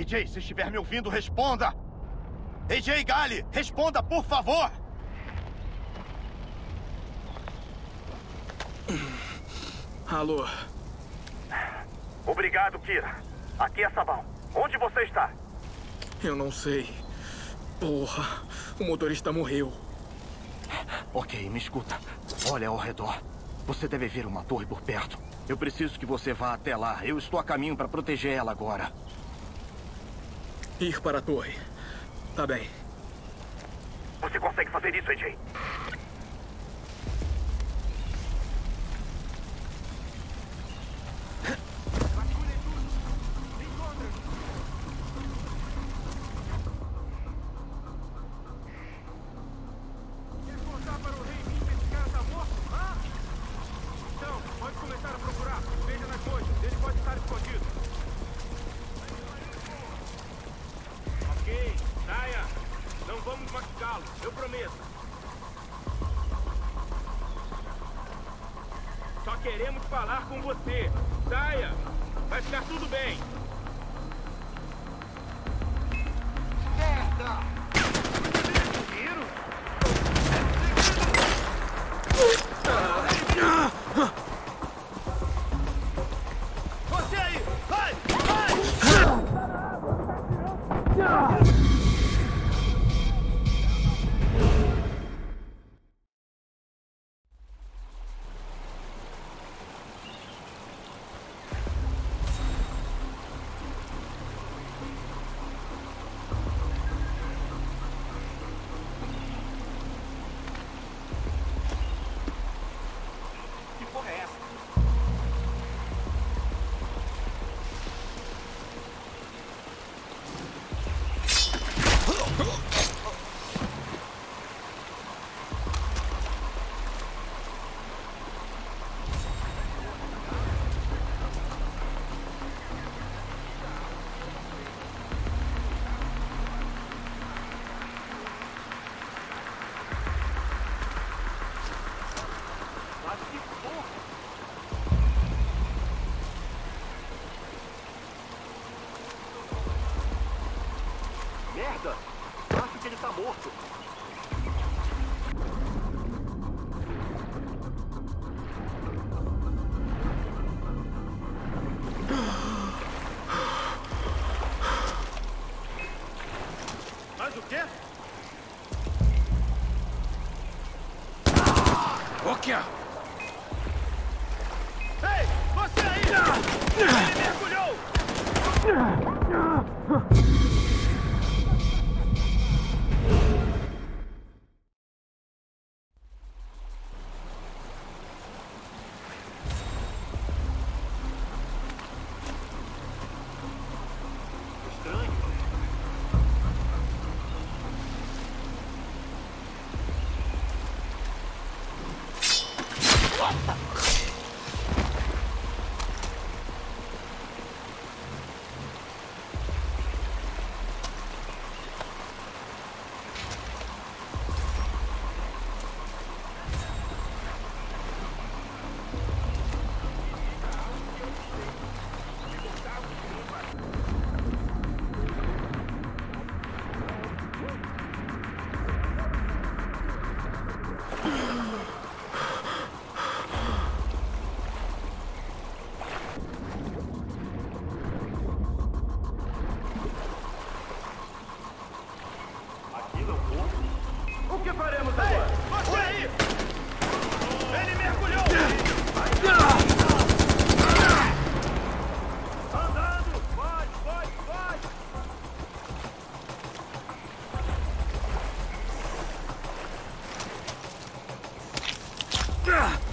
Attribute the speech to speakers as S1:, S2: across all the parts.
S1: AJ, se estiver me ouvindo, responda! AJ Gale, responda, por favor!
S2: Alô?
S3: Obrigado, Kira. Aqui é Sabão. Onde você está?
S2: Eu não sei. Porra, o motorista morreu.
S1: Ok, me escuta. Olha ao redor. Você deve ver uma torre por perto. Eu preciso que você vá até lá. Eu estou a caminho para proteger ela agora.
S2: Ir para a torre. Tá bem.
S3: Você consegue fazer isso, AJ? Merda! Acho que ele tá morto. Ugh!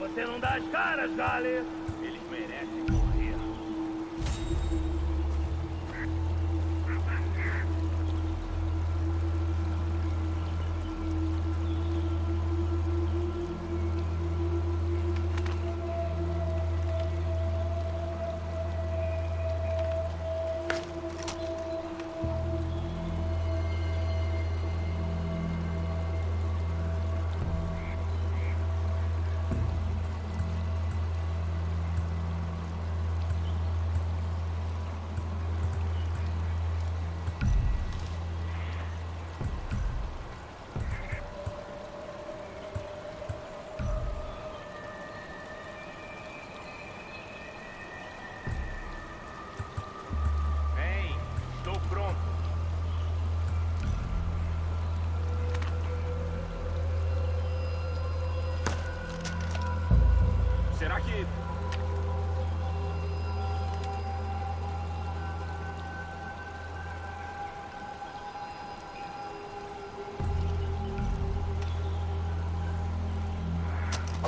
S3: Você não dá as caras, Gale?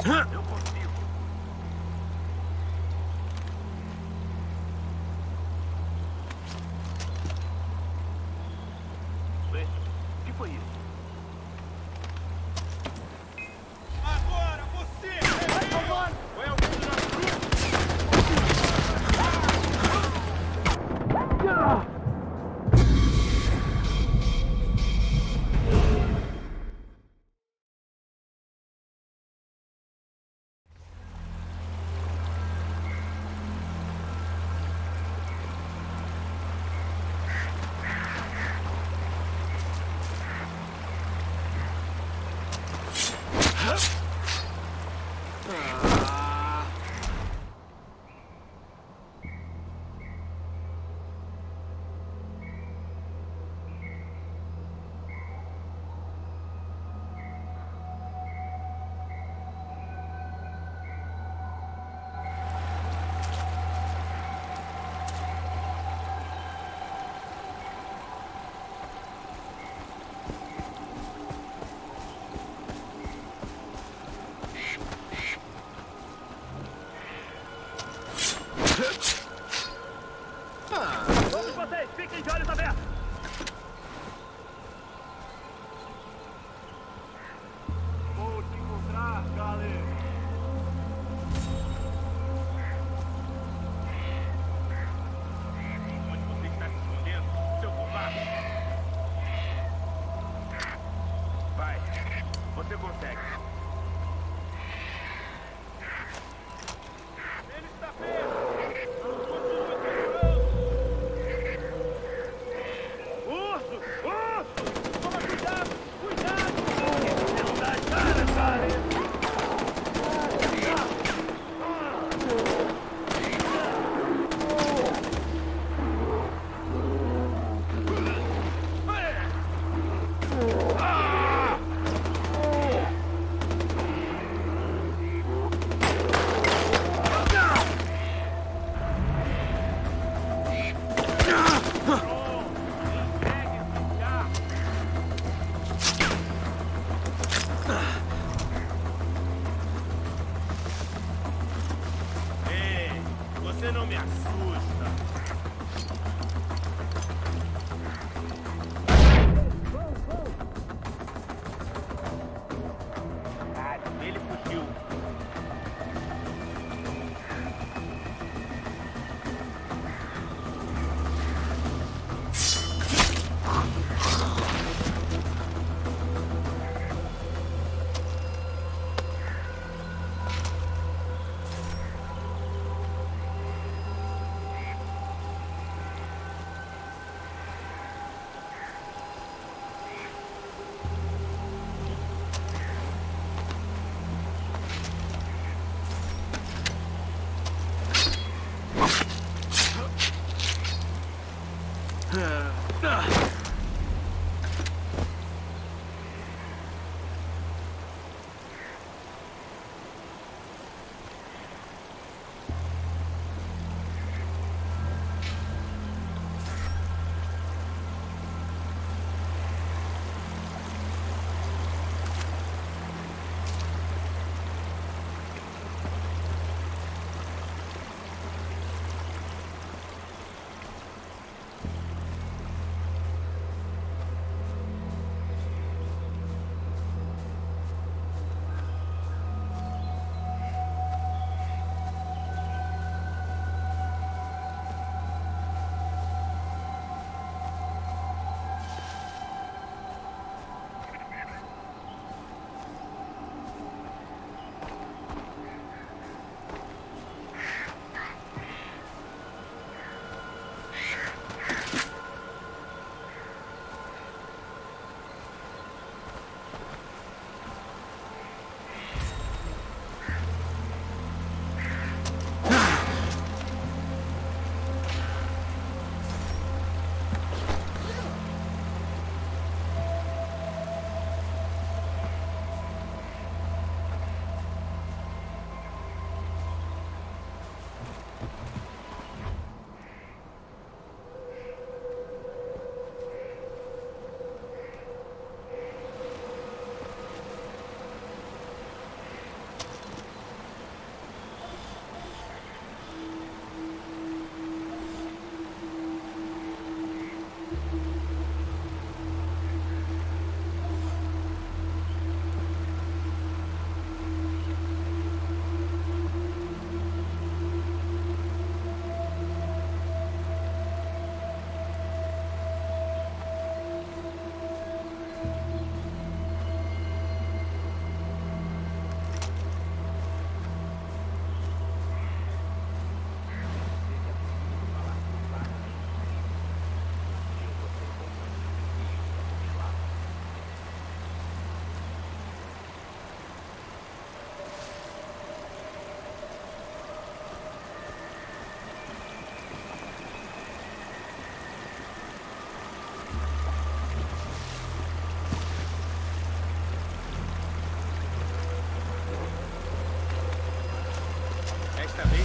S3: Eu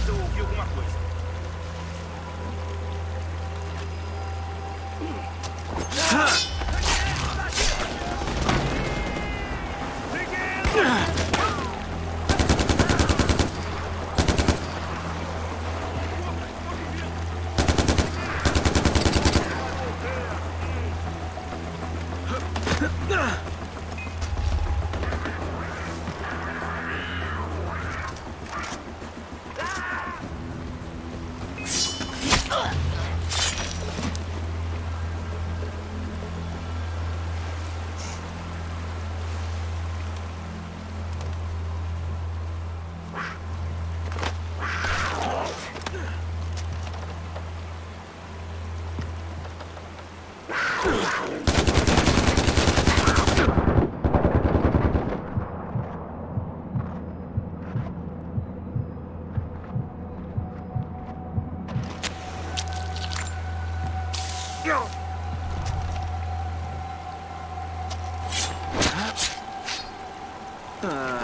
S3: Desta vez eu Uh...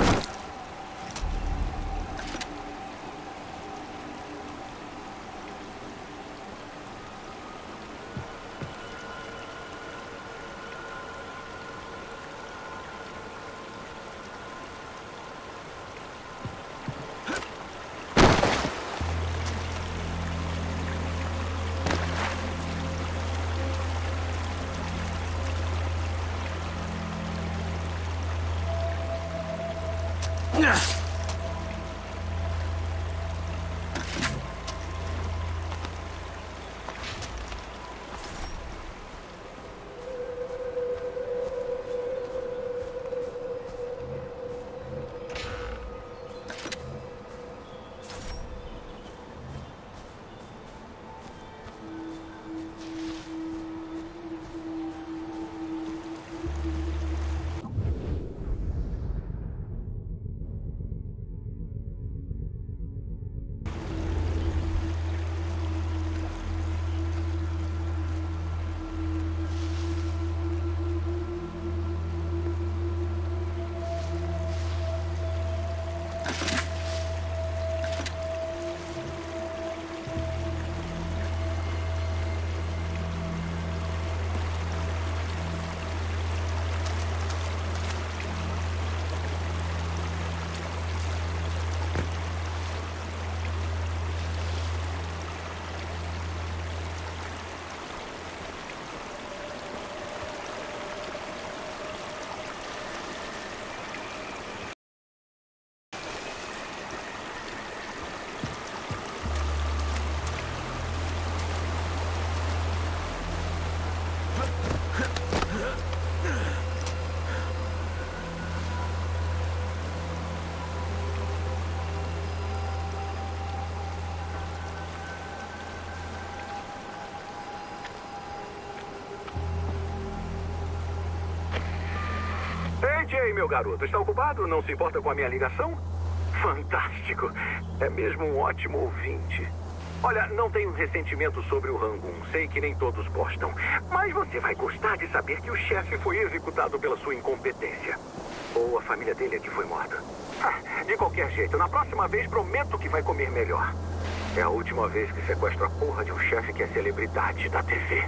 S3: coisa.
S4: Ei, meu garoto, está ocupado? Não se importa com a minha ligação? Fantástico. É mesmo um ótimo ouvinte. Olha, não tenho ressentimento sobre o Rangoon. Sei que nem todos gostam. Mas você vai gostar de saber que o chefe foi executado pela sua incompetência. Ou a família dele é que foi morta. Ah, de qualquer jeito, na próxima vez prometo que vai comer melhor. É a última vez que sequestro a porra de um chefe que é celebridade da TV.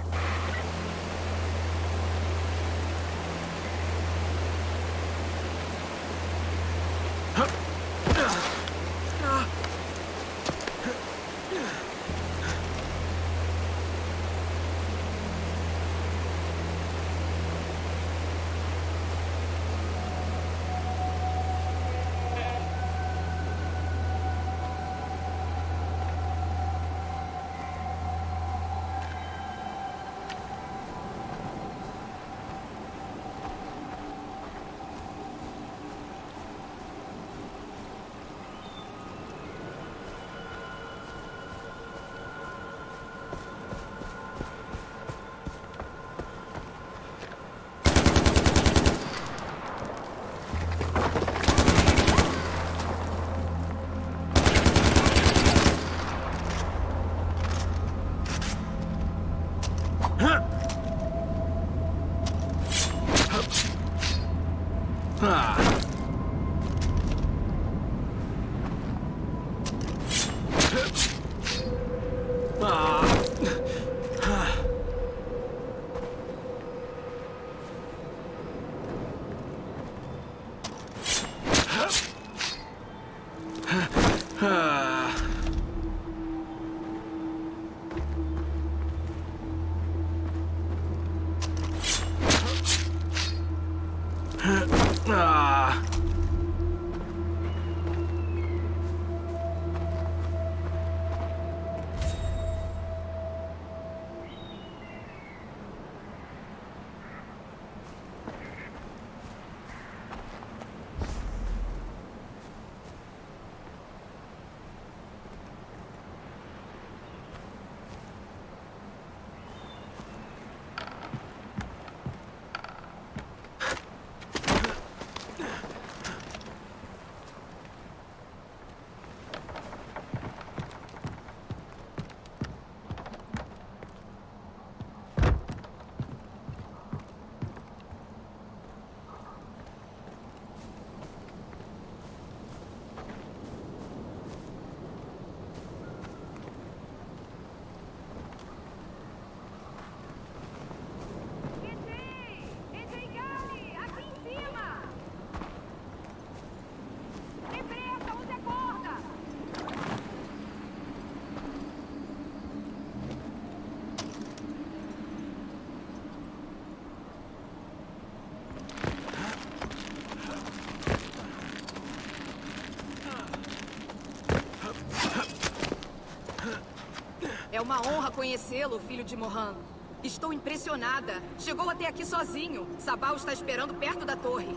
S5: É uma honra conhecê-lo, filho de Mohan. Estou impressionada. Chegou até aqui sozinho. Sabal está esperando perto da torre.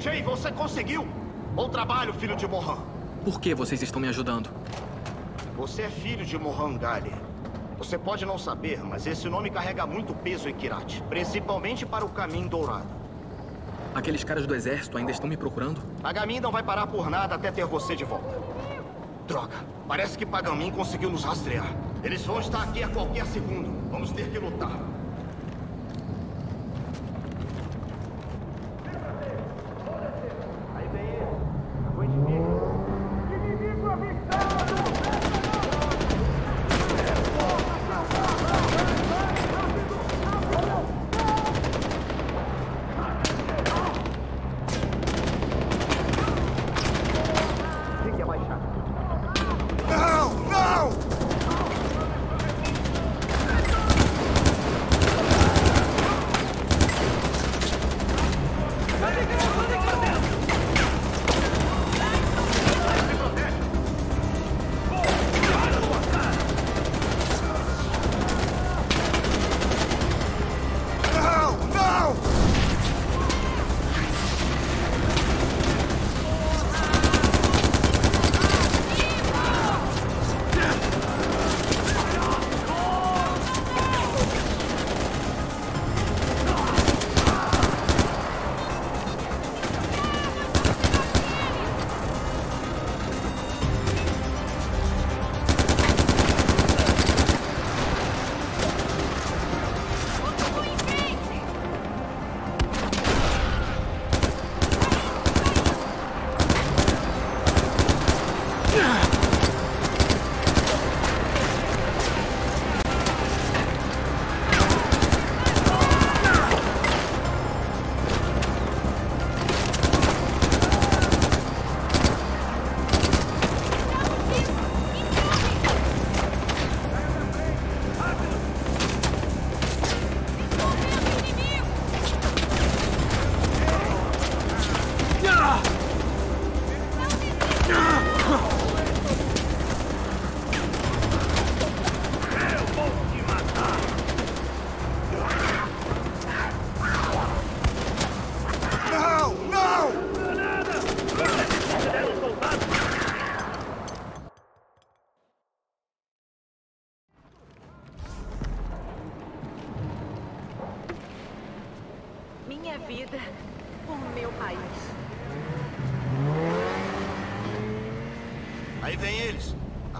S1: Jay, você conseguiu! Bom trabalho, filho de Mohan.
S2: Por que vocês estão me ajudando?
S1: Você é filho de Mohan Gali. Você pode não saber, mas esse nome carrega muito peso em Kirat. Principalmente para o Caminho Dourado.
S2: Aqueles caras do exército ainda estão me procurando?
S1: Pagamin não vai parar por nada até ter você de volta. Droga, parece que Pagamin conseguiu nos rastrear. Eles vão estar aqui a qualquer segundo. Vamos ter que lutar.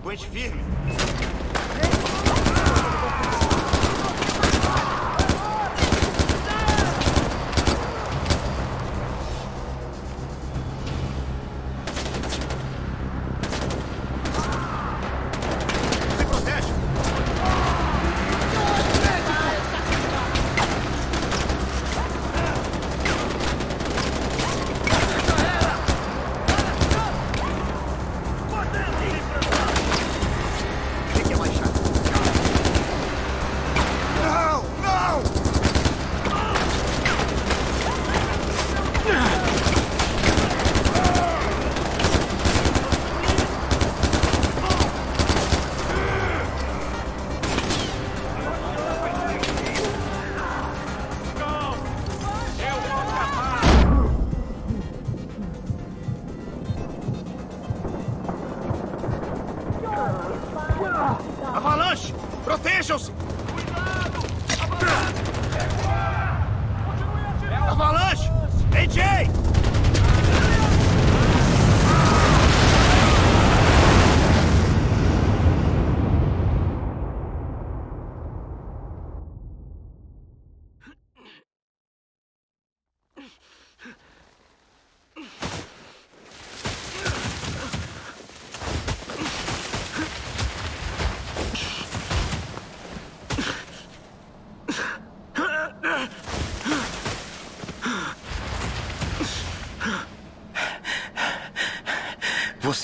S1: Aguente firme.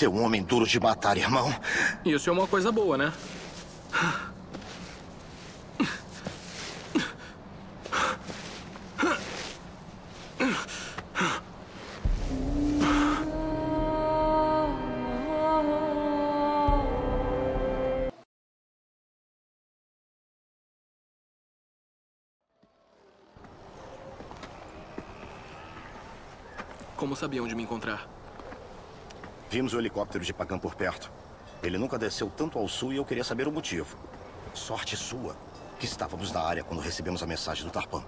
S1: É um homem duro de matar, irmão.
S2: Isso é uma coisa boa, né? Como sabia onde me encontrar?
S1: Vimos o helicóptero de Pagan por perto. Ele nunca desceu tanto ao sul e eu queria saber o motivo. Sorte sua que estávamos na área quando recebemos a mensagem do Tarpan.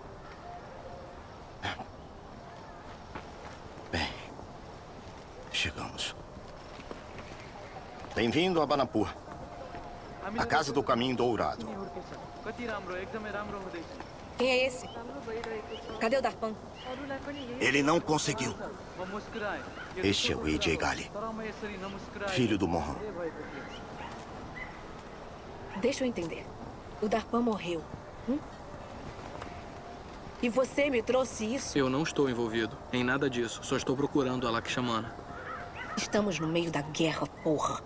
S1: Bem, chegamos. Bem-vindo a Banapur, a casa do caminho dourado.
S5: Quem é esse? Cadê o Darpan?
S1: Ele não conseguiu. Este é o AJ Gali, filho do Mohan.
S5: Deixa eu entender. O Darpan morreu. hum? E você me trouxe isso?
S2: Eu não estou envolvido em nada disso. Só estou procurando a Lakshmana.
S5: Estamos no meio da guerra, porra.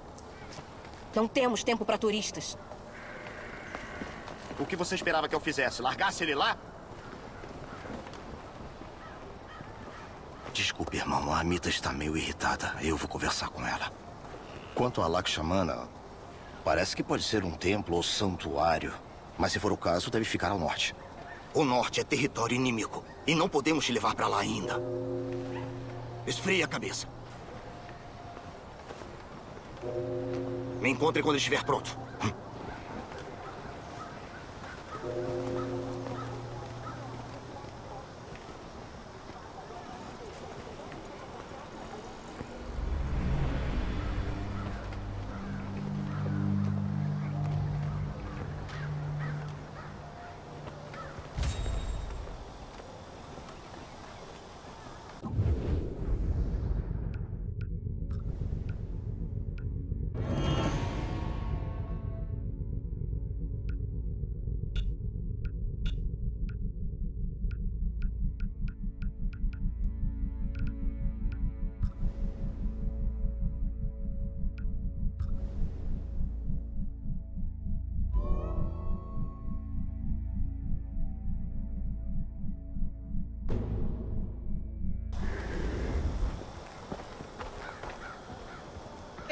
S5: Não temos tempo para turistas.
S1: O que você esperava que eu fizesse? Largasse ele lá? Desculpe, irmão. A Amita está meio irritada. Eu vou conversar com ela. Quanto a Lakshmana, parece que pode ser um templo ou santuário. Mas se for o caso, deve ficar ao norte. O norte é território inimigo. E não podemos te levar para lá ainda. Esfrie a cabeça. Me encontre quando estiver pronto.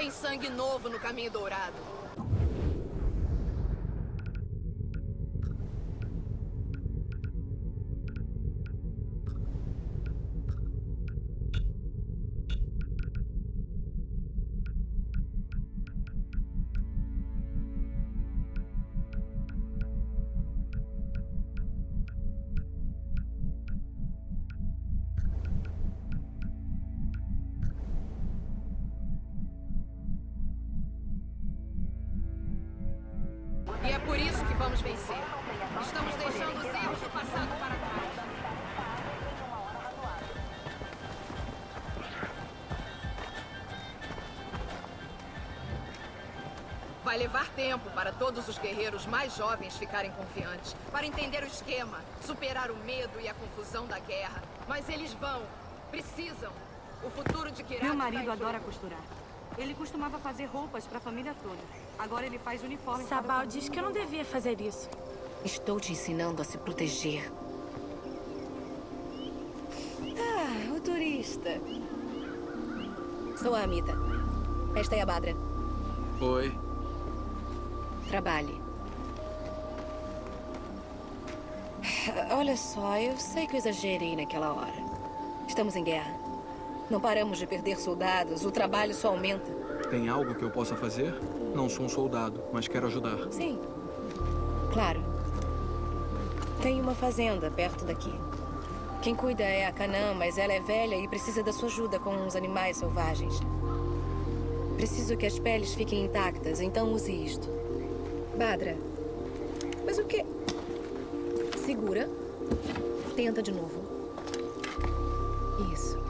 S5: Tem sangue novo no caminho dourado. Tempo para todos os guerreiros mais jovens ficarem confiantes, para entender o esquema, superar o medo e a confusão da guerra. Mas eles vão, precisam. O futuro de Kirat
S6: Meu marido adora costurar. Ele costumava fazer roupas para a família toda. Agora ele faz uniforme para
S7: Sabal diz que eu não devia fazer isso.
S8: Estou te ensinando a se proteger. Ah, o turista. Sou a Amita. Esta é a Badra.
S2: Oi.
S8: Trabalhe. Olha só, eu sei que eu exagerei naquela hora. Estamos em guerra. Não paramos de perder soldados, o trabalho só aumenta.
S2: Tem algo que eu possa fazer? Não sou um soldado, mas quero ajudar.
S8: Sim. Claro. Tem uma fazenda perto daqui. Quem cuida é a Canã, mas ela é velha e precisa da sua ajuda com os animais selvagens. Preciso que as peles fiquem intactas, então use isto. Badra. Mas o que? Segura. Tenta de novo. Isso.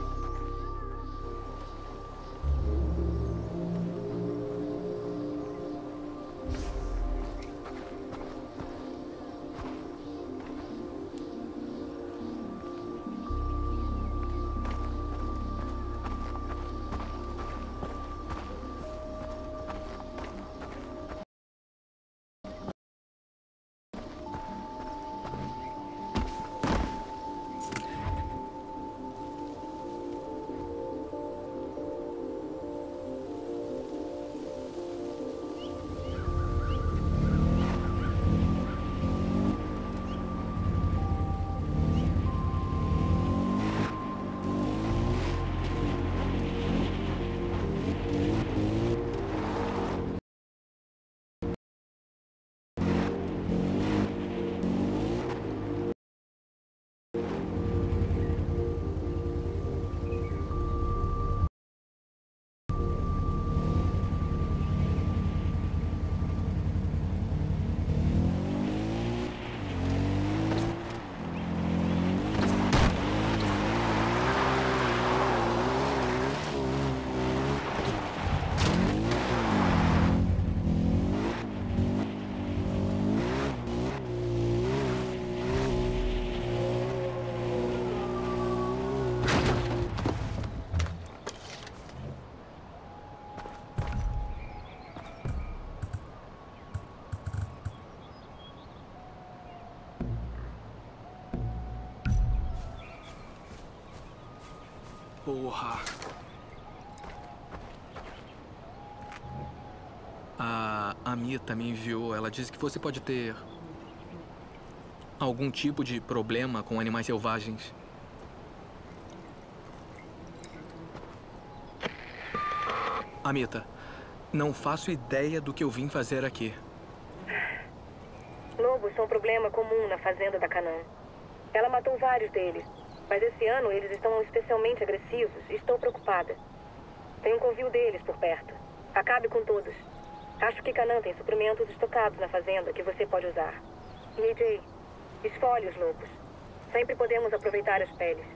S2: Porra. A Amita me enviou. Ela disse que você pode ter algum tipo de problema com animais selvagens. Amita, não faço ideia do que eu vim fazer aqui.
S8: Lobos são um problema comum na fazenda da Canã. Ela matou vários deles, mas esse ano eles estão especialmente agressivos e estou preocupada. Tem um covil deles por perto. Acabe com todos. Acho que Canã tem suprimentos estocados na fazenda que você pode usar. E AJ, esfolhe os lobos. Sempre podemos aproveitar as peles.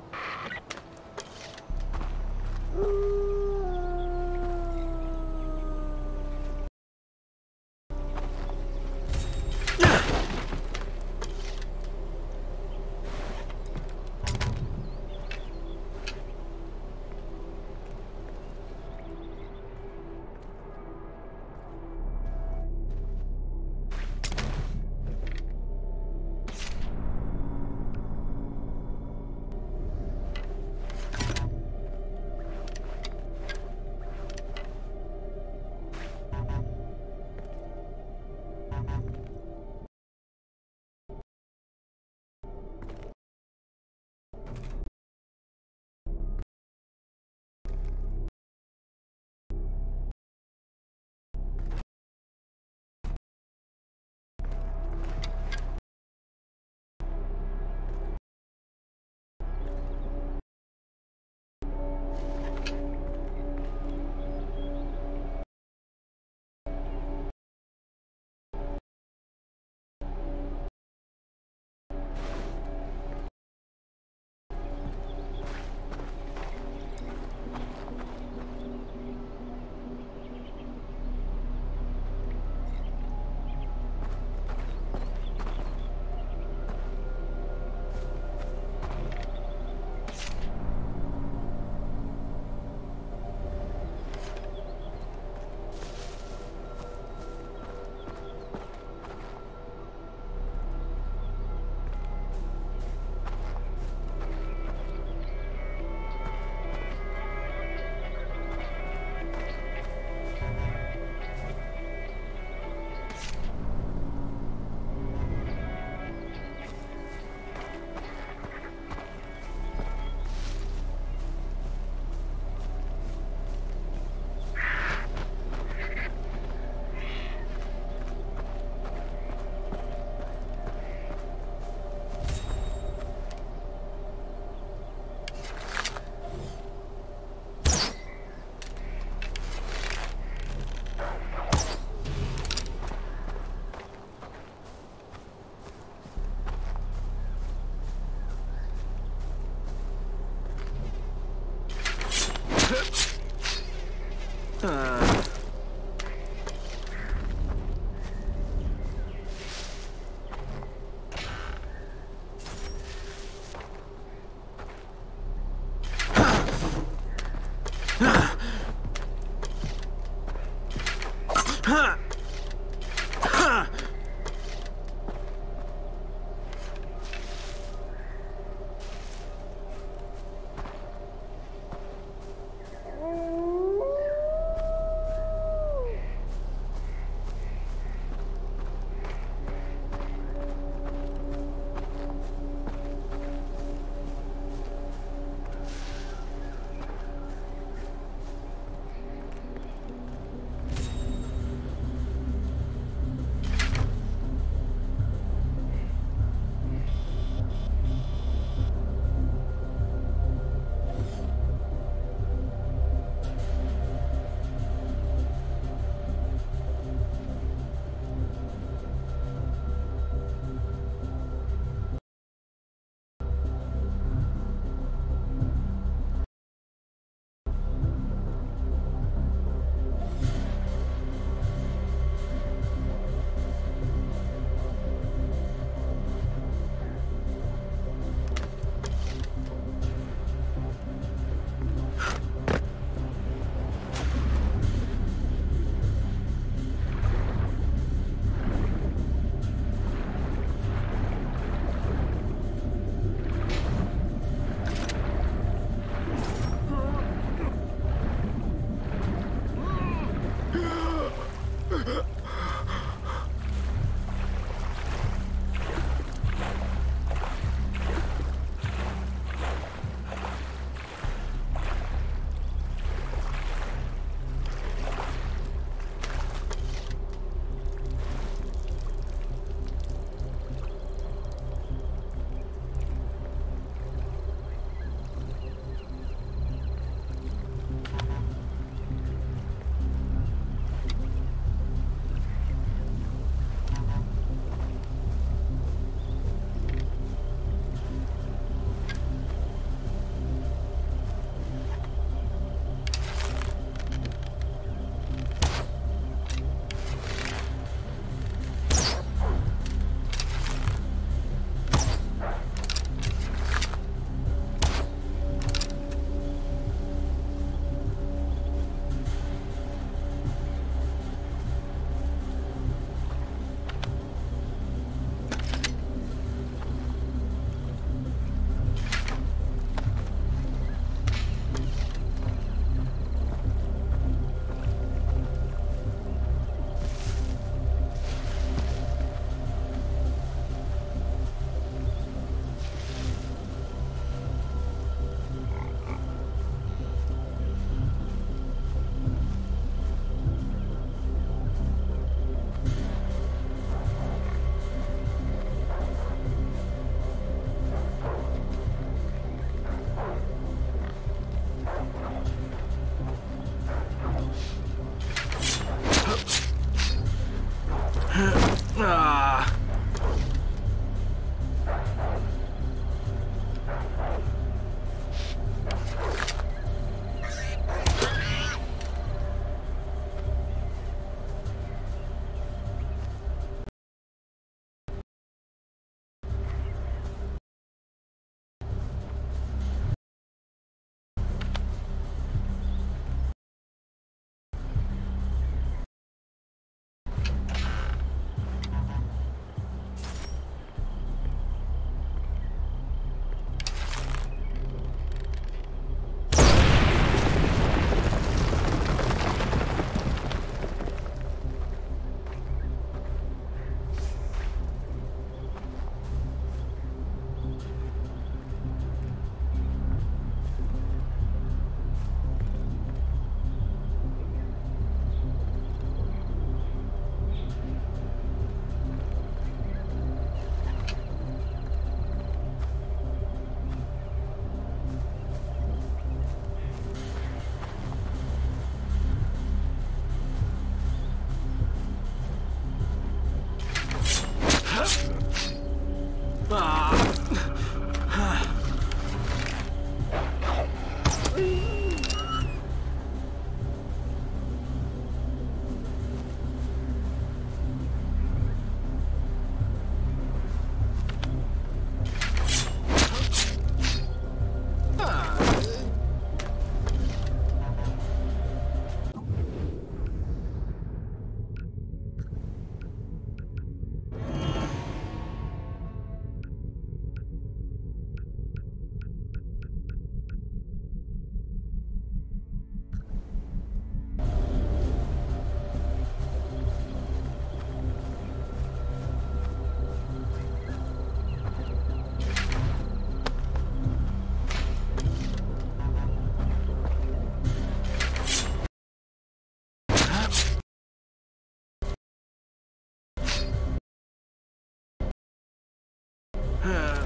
S2: Huh.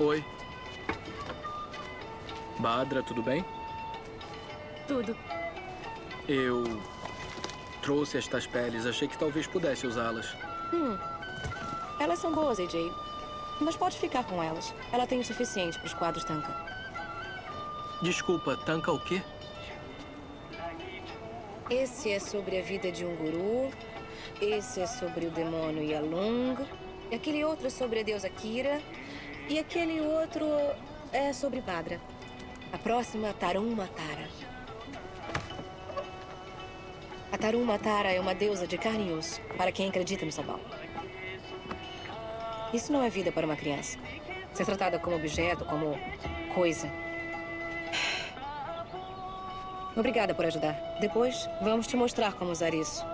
S2: Oi. Badra, tudo bem?
S6: Tudo.
S2: Eu trouxe estas peles. Achei que talvez pudesse usá-las.
S8: Hum. Elas são boas, AJ. Mas pode ficar com elas. Ela tem o suficiente para os quadros Tanka.
S2: Desculpa, Tanka o quê?
S8: Esse é sobre a vida de um guru. Esse é sobre o demônio Yalung. E aquele outro é sobre a deusa Kira. E aquele outro é sobre Badra. A próxima, Tarun Matara. A Tarun Matara é uma deusa de carne e osso, para quem acredita no Sabal. Isso não é vida para uma criança. Ser tratada como objeto, como coisa. Obrigada por ajudar. Depois, vamos te mostrar como usar isso.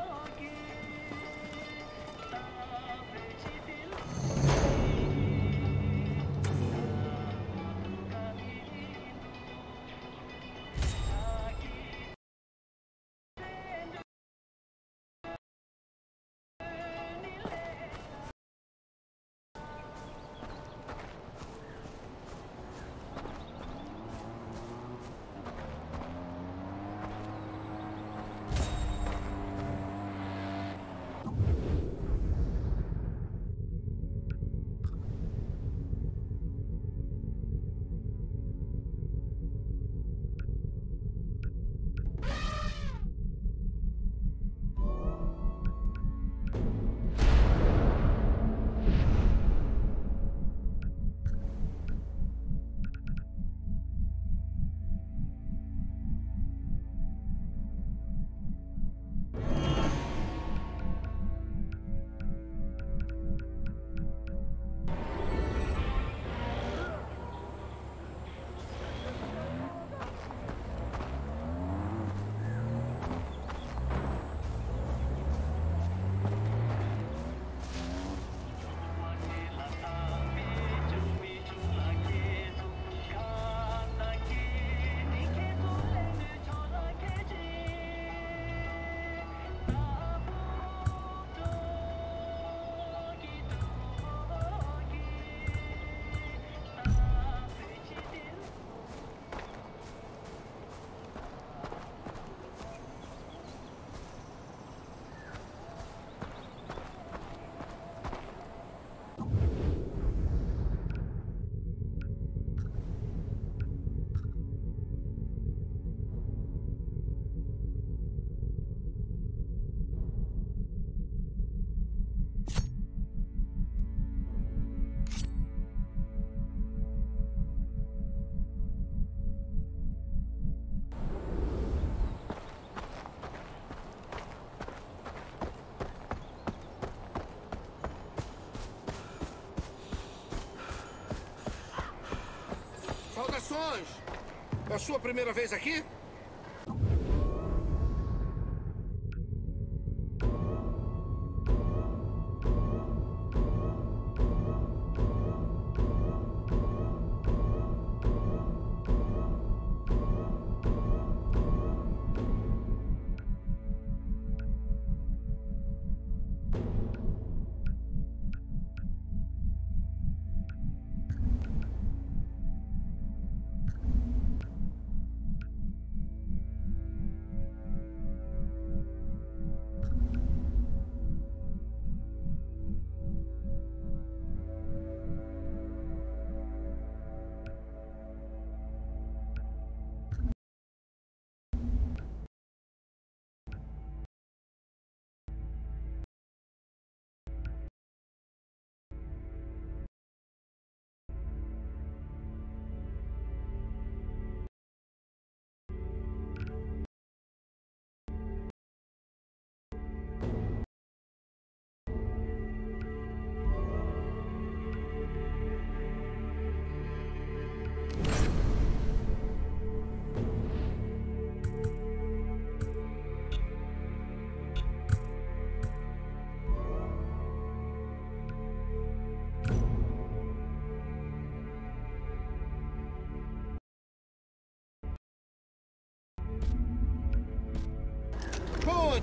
S7: A sua primeira vez aqui?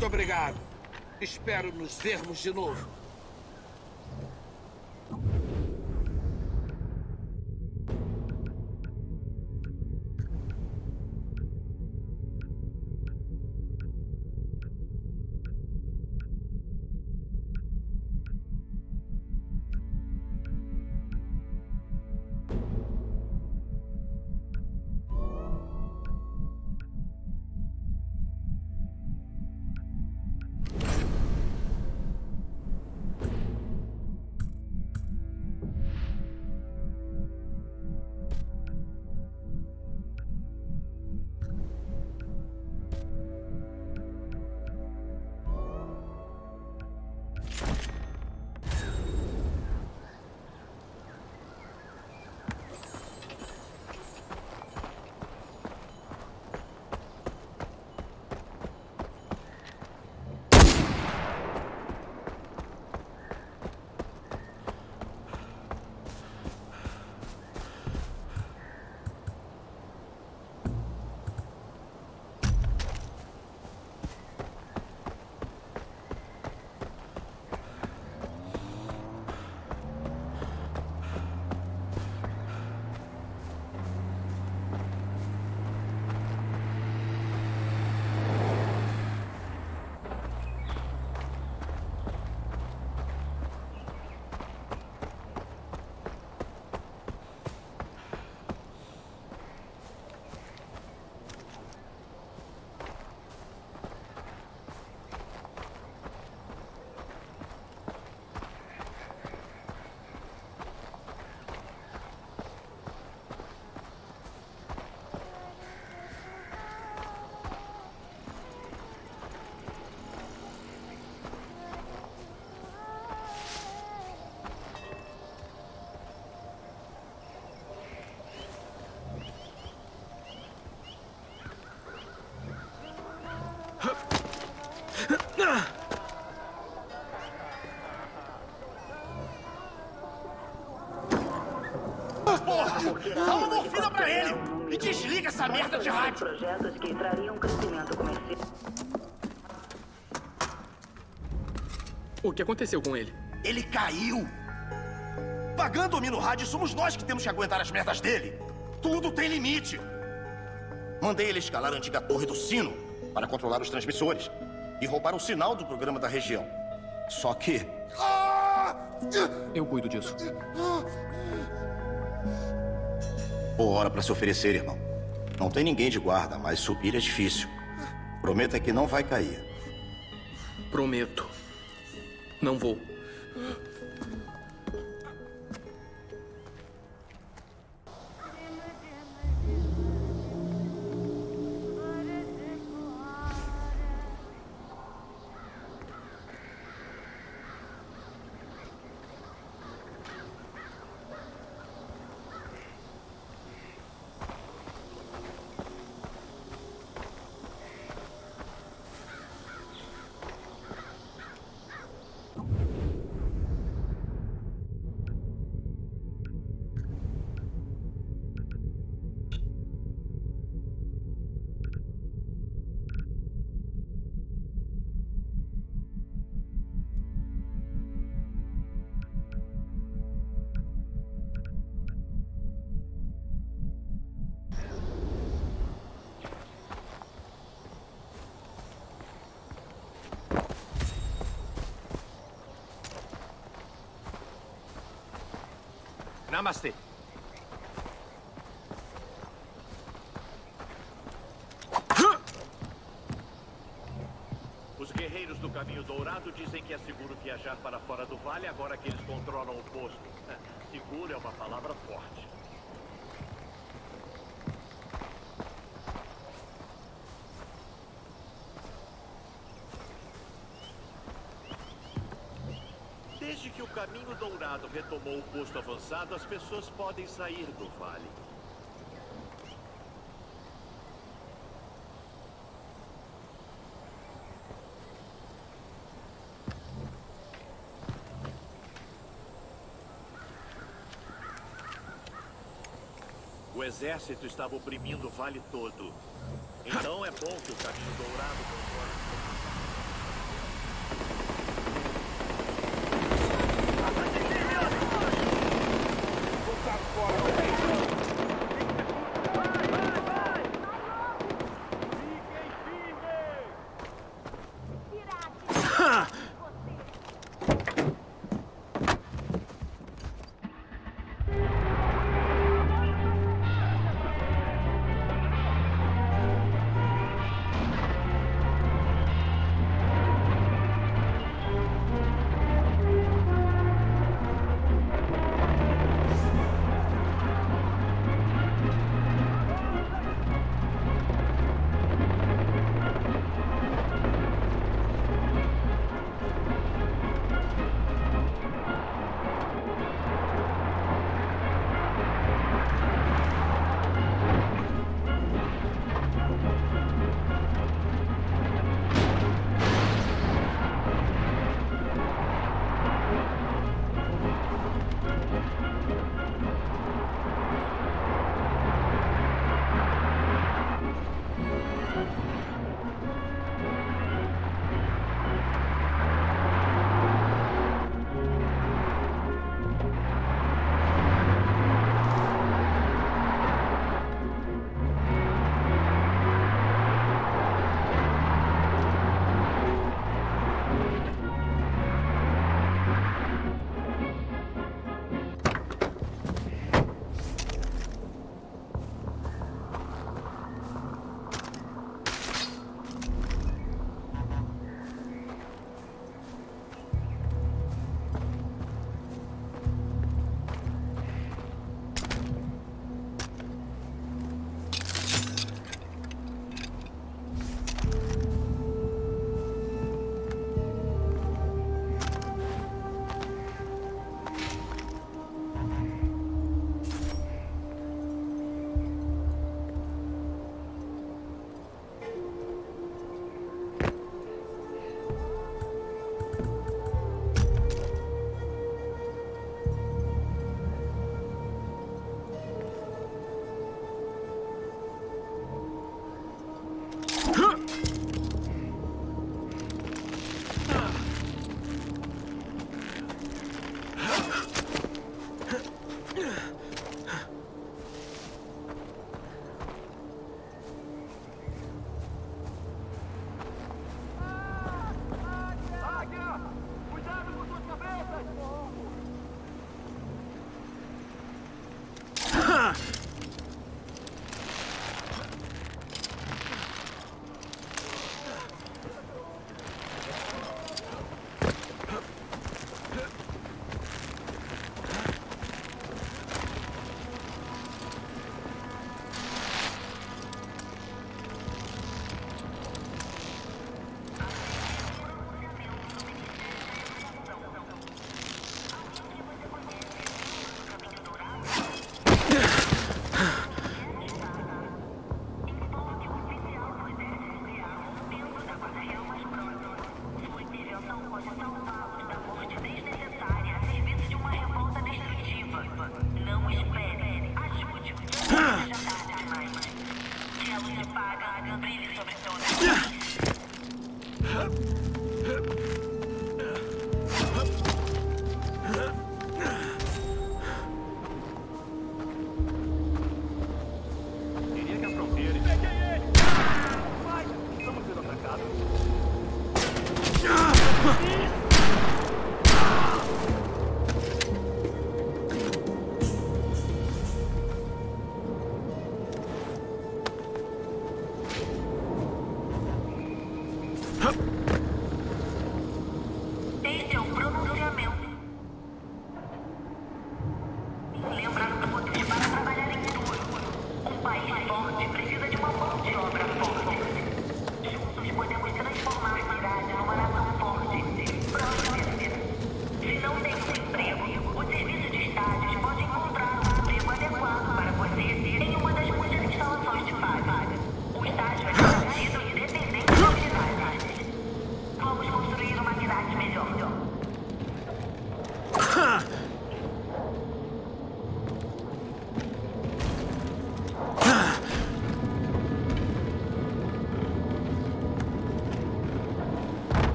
S7: Muito obrigado. Espero nos vermos de novo.
S1: Dá uma morfina pra ele! E desliga essa merda de rádio!
S9: Projetos que trariam crescimento comercial.
S2: O que aconteceu com ele?
S1: Ele caiu! Pagando o no rádio, somos nós que temos que aguentar as merdas dele! Tudo tem limite! Mandei ele escalar a antiga torre do sino para controlar os transmissores e roubar o sinal do programa da região. Só que.
S2: Eu cuido disso.
S10: Boa hora para se oferecer, irmão. Não tem ninguém de guarda, mas subir é difícil. Prometa que não vai cair.
S2: Prometo. Não vou.
S3: Namastê. Os guerreiros do Caminho Dourado dizem que é seguro viajar para fora do vale agora que eles controlam o posto. Seguro é uma palavra forte. Desde que o Caminho Dourado retomou o posto avançado, as pessoas podem sair do vale. O exército estava oprimindo o vale todo. Então é bom que o Caminho Dourado controle.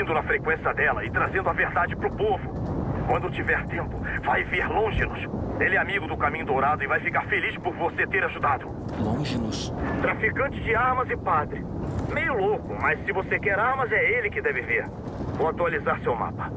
S1: Transmitindo na frequência dela e trazendo a verdade pro povo. Quando tiver tempo, vai ver Longinus. Ele é amigo do Caminho Dourado e vai ficar feliz por você ter ajudado.
S2: Longinus?
S1: Traficante de armas e padre. Meio louco, mas se você quer armas, é ele que deve ver. Vou atualizar seu mapa.